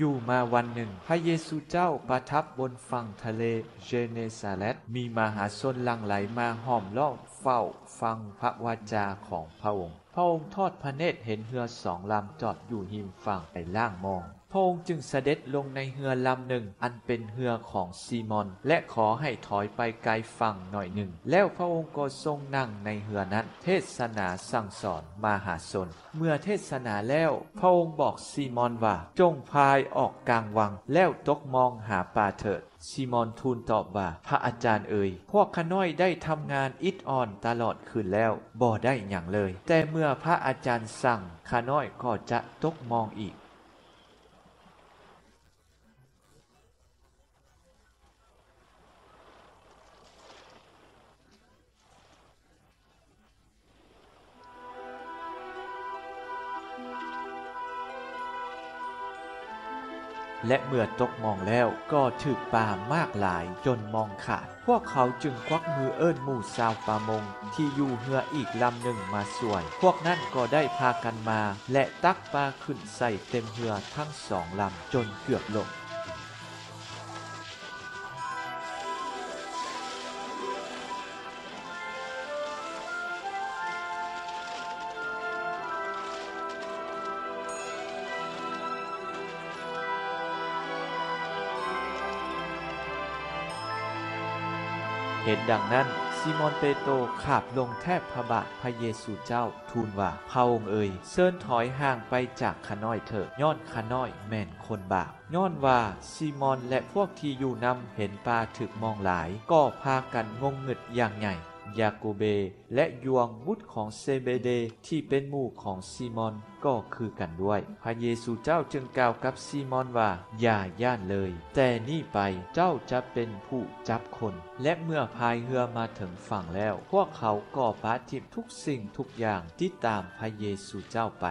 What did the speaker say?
อยู่มาวันหนึ่ง พระเยซูเจ้าประทับบนฝั่งทะเลเจเนซาเรตมีมหาชนหลั่งไหลมาห้อมล้อม ฝ้าฟังพระวาจาของพระองค์ พระองค์ทอดพระเนตรเห็นเรือสองลำจอดอยู่หิมฝั่งไปล่างมองพระองค์จึงเสด็จลงในเรือลำหนึ่ง อันเป็นเรือของซีมอน และขอให้ถอยไปไกลฝั่งหน่อยหนึ่ง แล้วพระองค์ก็ทรงนั่งในเรือนั้น เทศนาสั่งสอนมหาชน เมื่อเทศนาแล้ว พระองค์บอกซีมอนว่า จงพายออกกลางวังแล้วตกมองหาปลาเถิดซีมอนทูลตอบว่า พระอาจารย์เอ่ย พวกข้าน้อยได้ทำงานอิดอ่อนตลอดคืนแล้วบ่ได้อย่างเลย แต่เมื่อพระอาจารย์สั่งข้าน้อยก็จะตกมองอีก และเมื่อตกมองแล้วก็ถึกป่ามากหลายจนมองขาด พวกเขาจึงควักมือเอิ้นหมู่ชาวปามง ที่อยู่เหืออีกลำหนึ่งมาส่วย พวกนั้นก็ได้พากันมา และตักปลาขึ้นใส่เต็มเหือทั้งสองลำจนเกือบหลง เห็นดังนั้นซิมอนเปโตรขาบลงแทบพระบาทพระเยซูเจ้า ทูลว่าพระองค์เอ่ยเสินถอยห่างไปจากขน้อยเถิดย้อนขน้อยแม่นคนบาปย้อนว่าซิมอนและพวกที่อยู่นำเห็นปลาถึกมองหลาย ก็พากันงงงึดอย่างใหญ่ ยาโกเบ และยวงบุตรของเซเบเดที่เป็นหมู่ของซีมอนก็คือกันด้วย พระเยซูเจ้าจึงกล่าวกับซีมอนว่า อย่าย่านเลย แต่นี่ไปเจ้าจะเป็นผู้จับคน และเมื่อพายเรือมาถึงฝั่งแล้ว พวกเขาก็ปาทิมทุกสิ่งทุกอย่างที่ตามพระเยซูเจ้าไป